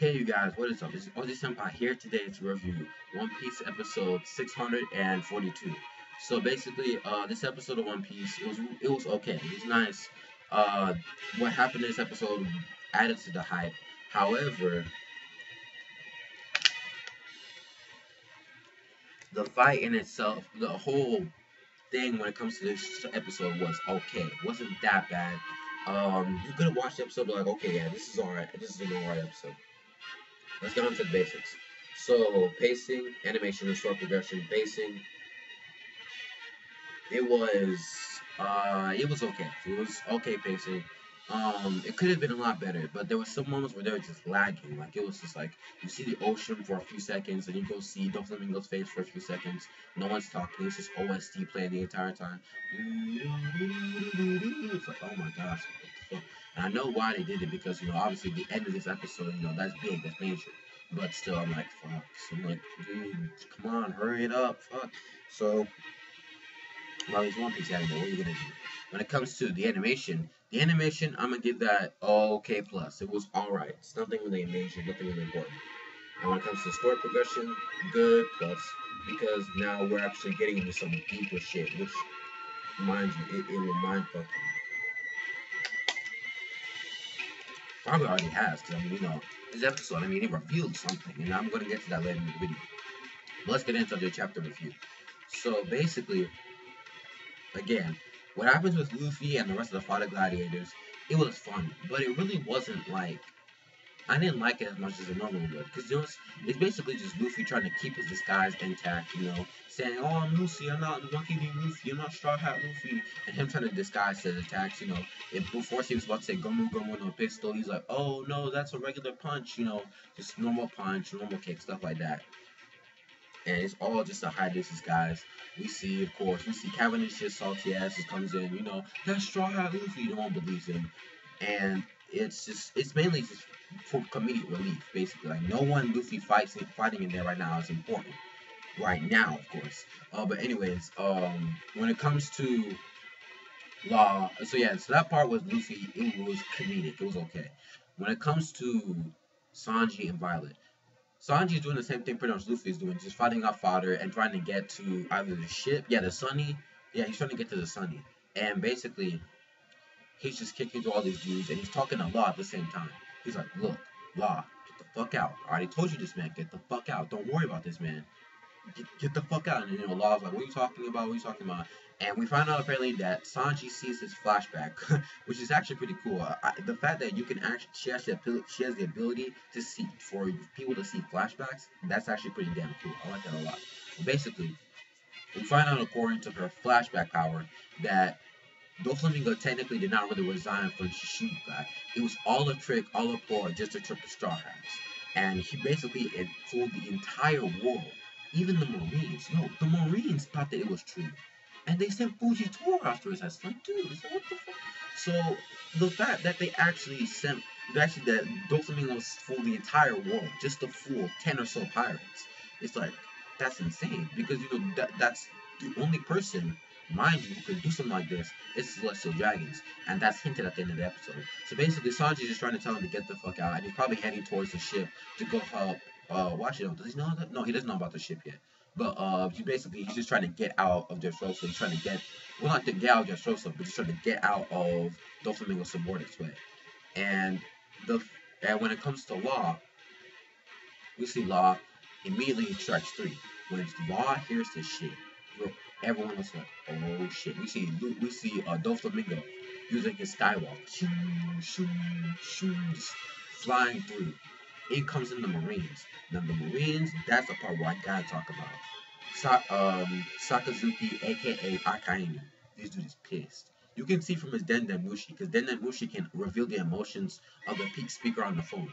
Okay, you guys, what is up? It's OJ Senpai here today to review One Piece episode 642. So basically, uh, this episode of One Piece, it was it was okay. It was nice. Uh, what happened in this episode added to the hype. However, the fight in itself, the whole thing when it comes to this episode was okay. It wasn't that bad. Um, you could have watched the episode like, okay, yeah, this is alright. This is an alright episode. Let's get on to the basics. So, pacing, animation, and story progression. Pacing, it was, uh, it was okay. It was okay pacing. Um, it could have been a lot better, but there were some moments where they were just lagging. Like it was just like you see the ocean for a few seconds, and you go see Doflamingo's face for a few seconds. No one's talking. It's just OST playing the entire time. It's like, oh my gosh, and I know why they did it because you know obviously the end of this episode, you know that's big, that's major. But still, I'm like, fuck. So I'm like, dude, come on, hurry it up, fuck. So, well, there's One Piece anime. What are you gonna do? When it comes to the animation, the animation, I'm gonna give that okay plus. It was alright. It's nothing really major, nothing really important. And when it comes to story progression, good plus because now we're actually getting into some deeper shit, which, mind you, it, it will mind fuck you. Probably already has, because I mean, you know, this episode, I mean, it revealed something, and I'm gonna get to that later in the video. But let's get into the chapter review. So basically, again, what happens with Luffy and the rest of the Fodder Gladiators, it was fun, but it really wasn't like I didn't like it as much as it normally would, because you know, it's, it's, basically just Luffy trying to keep his disguise intact, you know, saying, "Oh, I'm Luffy, I'm not Monkey D. Luffy, I'm not Straw Hat Luffy," and him trying to disguise his attacks, you know. If before he was about to say Gomu Gomu no pistol, he's like, "Oh no, that's a regular punch," you know, just normal punch, normal kick, stuff like that and it's all just to hide this guys. We see, of course, we see Cavendish just salty asses comes in, you know, that's Straw Hat Luffy, no one believes him. And it's just, it's mainly just for comedic relief, basically. Like, no one Luffy fights fighting in there right now is important. Right now, of course. Uh, but anyways, um, when it comes to Law, so yeah, so that part was Luffy, it was comedic, it was okay. When it comes to Sanji and Violet, Sanji is doing the same thing pretty much Luffy is doing, just fighting off fodder and trying to get to either the ship, yeah, the Sunny, yeah, he's trying to get to the Sunny, and basically, he's just kicking all these dudes, and he's talking a lot at the same time. He's like, look, Law, get the fuck out. I already told you this, man, get the fuck out. Don't worry about this, man. Get, get the fuck out. And, you know, Law's like, what are you talking about? What are you talking about? And we find out apparently that Sanji sees his flashback, which is actually pretty cool. I, the fact that you can actually she has, the, she has the ability to see for people to see flashbacks, that's actually pretty damn cool. I like that a lot. But basically, we find out according to her flashback power that Doflamingo technically did not really resign from Shichibukai. It was all a trick, all a ploy, just to trick the Straw Hats. And he basically it fooled the entire world, even the Marines. No, the Marines thought that it was true and they sent Fujitora after us. I was like, dude, what the fuck? So the fact that they actually sent, actually that Doflamingo fooled the entire world just to fool ten or so pirates, it's like that's insane because you know that that's the only person, mind you, who could do something like this is Celestial Dragons, and that's hinted at the end of the episode. So basically, Sanji's just trying to tell him to get the fuck out, and he's probably heading towards the ship to go help. Uh, watch it. Does he know that? No, he doesn't know about the ship yet. But uh, he basically he's just trying to get out of Dressrosa. He's trying to get well not to get out of Dressrosa, but just trying to get out of Doflamingo's subordinates way. And the and when it comes to Law, we see Law immediately strikes three. When Law hears this shit, everyone was like, "Oh shit!" We see we see uh, Doflamingo using his skywalk, shoo, shoo, shoo, flying through in comes in the Marines. Now the Marines, that's the part where I gotta talk about. Sa- um, Sakazuki, aka Akainu. This dude is pissed. You can see from his Denden Mushi, because Denden Mushi can reveal the emotions of the peak speaker on the phone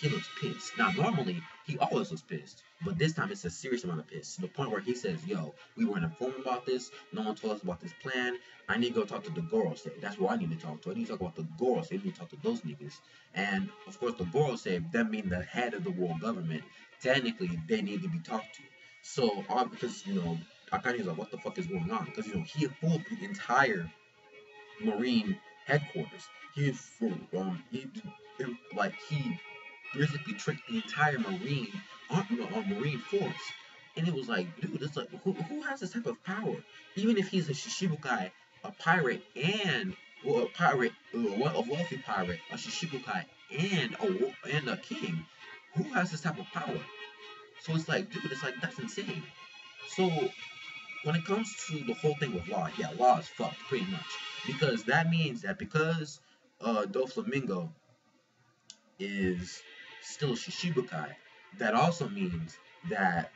he looks pissed. Now, normally, he always was pissed. But this time, it's a serious amount of pissed. To the point where he says, yo, we weren't informed about this. No one told us about this plan. I need to go talk to the Gorosei. That's what I need to talk to. I need to talk about the Gorosei. They need to talk to those niggas. And, of course, the Gorosei, them being the head of the world government, technically, they need to be talked to. So, uh, because, you know, Akainu's like, what the fuck is going on? Because, you know, he fooled the entire Marine headquarters. He fooled, um, he, like, he basically tricked the entire Marine, uh, Marine force. And it was like, dude, it's like, who, who has this type of power? Even if he's a Shichibukai, a pirate, and well, a pirate, uh, a wealthy pirate, a Shichibukai, and a and a king, who has this type of power? So it's like, dude, it's like that's insane. So when it comes to the whole thing with Law, yeah, Law is fucked pretty much because that means that because uh, Doflamingo is still a Shichibukai, that also means that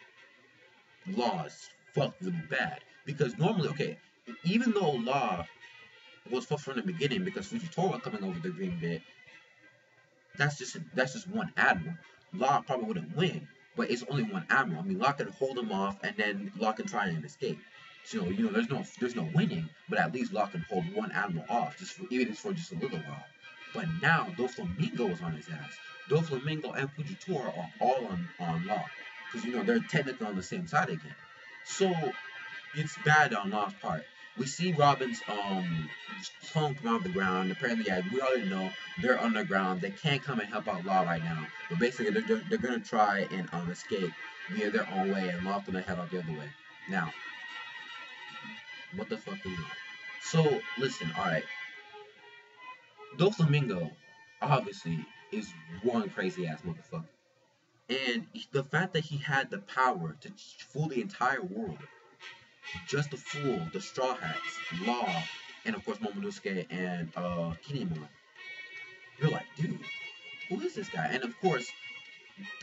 Law is fucked bad. Because normally, okay, even though law was fucked from the beginning because Fujitora coming over the Green Bit, that's just that's just one admiral. Law probably wouldn't win, but it's only one admiral. I mean, Law can hold him off, and then Law can try and escape. So you know, there's no there's no winning, but at least Law can hold one admiral off, just for, even for just a little while. But now Doflamingo is on his ass. Doflamingo and Fujitora are all on on Law, because you know they're technically on the same side again. So it's bad on Law's part. We see Robin's um tongue come out the ground. Apparently, yeah, we already know they're underground. They can't come and help out Law right now. But basically, they're, they're, gonna try and um escape via their own way, and Law's gonna head out the other way. Now, what the fuck is that? So, listen, alright. Doflamingo, obviously, is one crazy ass motherfucker. And the fact that he had the power to fool the entire world, just to fool the Straw Hats, Law, and of course Momonosuke and uh, Kin'emon, you're like, dude, who is this guy? And of course,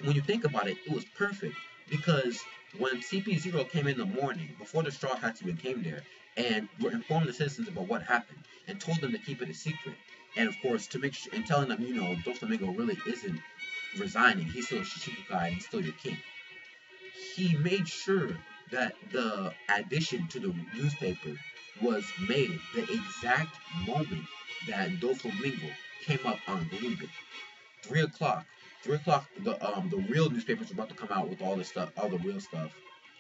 when you think about it, it was perfect because when CP0 came in the morning, before the Straw Hats even came there, and were informed the citizens about what happened, and told them to keep it a secret, and of course, to make sure, and telling them, you know, Doflamingo really isn't resigning, he's still a Shichibukai, and he's still your king. He made sure that the addition to the newspaper was made the exact moment that Doflamingo came up on Bloomberg. Three o'clock. Three o'clock. The um the real newspapers are about to come out with all the stuff, all the real stuff.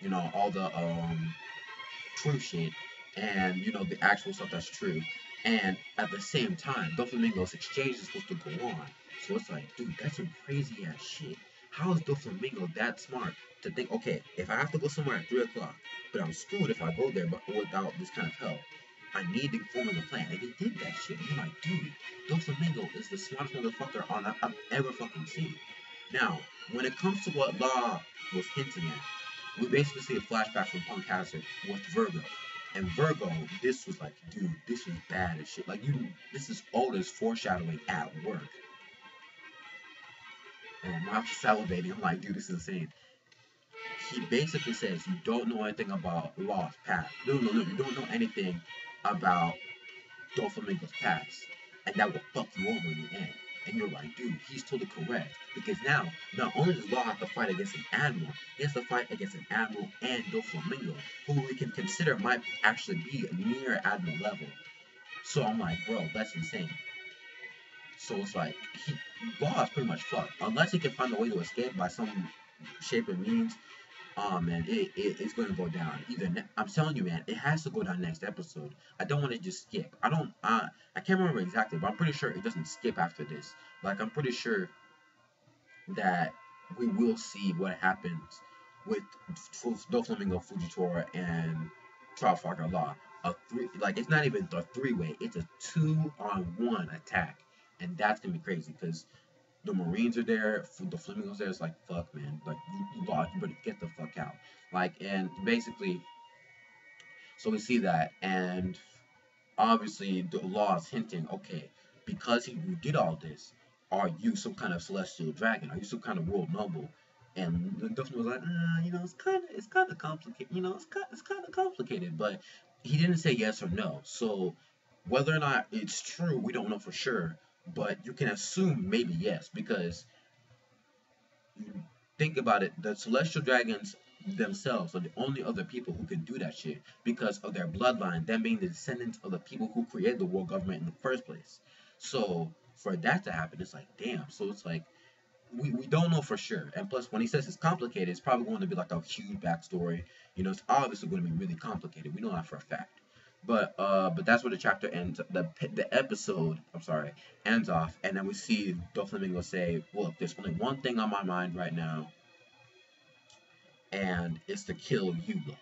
You know, all the um true shit, and you know the actual stuff that's true. And at the same time, Doflamingo's exchange is supposed to go on. So it's like, dude, that's some crazy ass shit. How is Doflamingo that smart to think, okay, if I have to go somewhere at 3 o'clock, but I'm screwed if I go there but without this kind of help. I need to formulate a plan. And he did that shit. And you're like, dude, Doflamingo is the smartest motherfucker on I've ever fucking seen. Now, when it comes to what Law was hinting at, we basically see a flashback from Punk Hazard with Vergo. And Vergo, this was like, dude, this was bad as shit. Like, you, this is Oda's foreshadowing at work. And I'm salivating. I'm like, dude, this is insane. He basically says you don't know anything about Law's past. No, no, no, you don't know anything about Doflamingo's past, and that will fuck you over in the end. And you're like, dude, he's totally correct. Because now, not only does Law have to fight against an admiral, he has to fight against an admiral and Doflamingo, who we can consider might actually be a near admiral level. So I'm like, bro, that's insane. So it's like, he, Law is pretty much fucked. Unless he can find a way to escape by some shape or means, oh man, it, it it's gonna go down. Ne- I'm telling you, man, it has to go down next episode. I don't want to just skip. I don't. Uh, I can't remember exactly, but I'm pretty sure it doesn't skip after this. Like I'm pretty sure that we will see what happens with Doflamingo, Fujitora, and Trafalgar Law. A three, like it's not even a three-way. It's a two-on-one attack, and that's gonna be crazy because the Marines are there, Doflamingo's there. It's like, fuck, man. Like, you, lost. You better get the fuck out. Like, and basically, so we see that, and obviously the law is hinting, okay, because he, you did all this, are you some kind of celestial dragon? Are you some kind of world noble? And the Dustin was like, uh, you know, it's kind of, it's kind of complicated. You know, it's kind, it's kind of complicated. But he didn't say yes or no. So whether or not it's true, we don't know for sure but you can assume maybe yes because think about it the celestial dragons themselves are the only other people who can do that shit because of their bloodline them being the descendants of the people who created the world government in the first place. So for that to happen it's like damn so it's like we, we don't know for sure. And plus when he says it's complicated it's probably going to be like a huge backstory. You know it's obviously going to be really complicated. We know that for a fact But uh, but that's where the chapter ends. The the episode, I'm sorry, ends off, and then we see Doflamingo say, "Look, there's only one thing on my mind right now, and it's to kill Hyuga."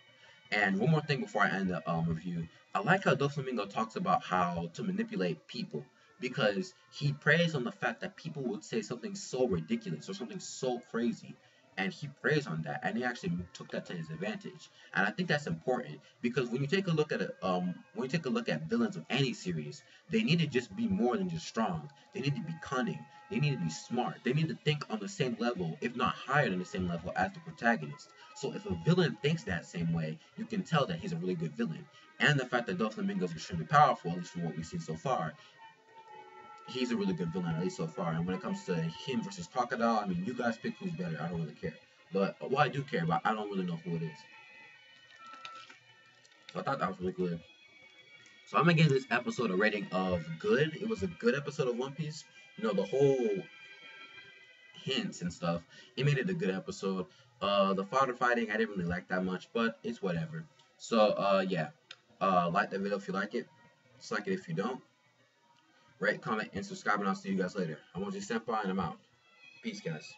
And one more thing before I end the um, review, I like how Doflamingo talks about how to manipulate people because he preys on the fact that people would say something so ridiculous or something so crazy and he preys on that and he actually took that to his advantage. And i think that's important because when you take a look at it um when you take a look at villains of any series they need to just be more than just strong. They need to be cunning. They need to be smart. They need to think on the same level if not higher than the same level as the protagonist. So if a villain thinks that same way you can tell that he's a really good villain. And the fact that Doflamingo is extremely powerful, at least from what we've seen so far, he's a really good villain, at least so far. And when it comes to him versus Crocodile, I mean, you guys pick who's better. I don't really care. But what I do care about, I don't really know who it is. So I thought that was really good. So I'm gonna give this episode a rating of good. It was a good episode of One Piece. You know, the whole hints and stuff. It made it a good episode. Uh, the fodder fighting I didn't really like that much, but it's whatever. So uh, yeah, uh, like the video if you like it. Dislike it if you don't rate, comment, and subscribe, and I'll see you guys later. I want you Senpai, and I'm out. Peace, guys.